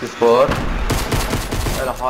support. And a.